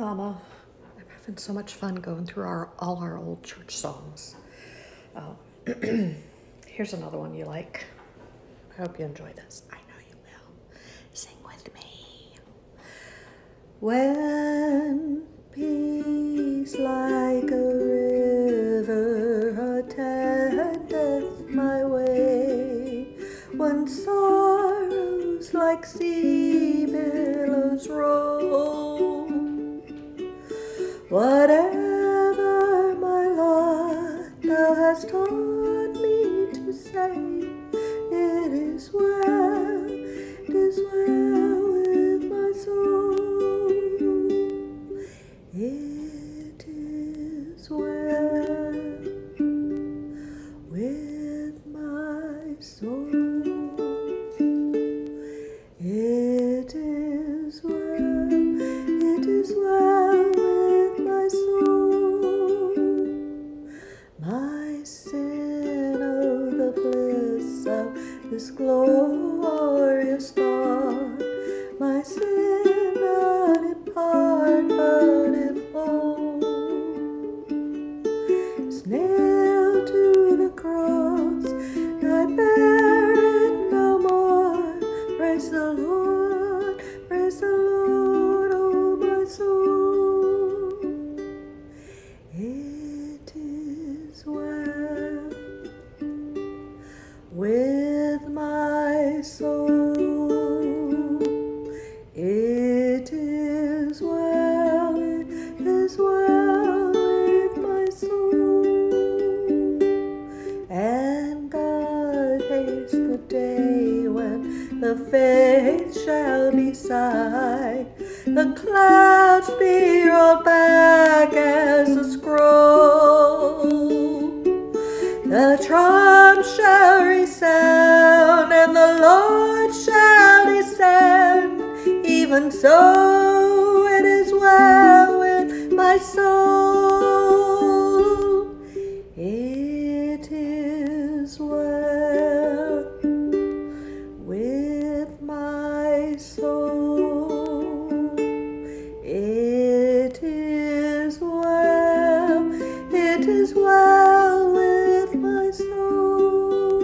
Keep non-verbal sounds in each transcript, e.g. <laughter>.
Mama. I'm having so much fun going through our all our old church songs. Oh, <clears throat> here's another one you like. I hope you enjoy this. I know you will. Sing with me. When peace like a river attendeth my way, when sorrows like sea billows roll, thou hast this glorious thought. My sin, in part, but in whole is nailed to the cross. I bear it no more. Praise the Lord, the day when the faith shall be sight, the clouds be rolled back as a scroll. The trump shall resound and the Lord shall descend. Even so, it is well with my soul. it is well with my soul.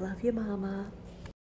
Love you, Mama.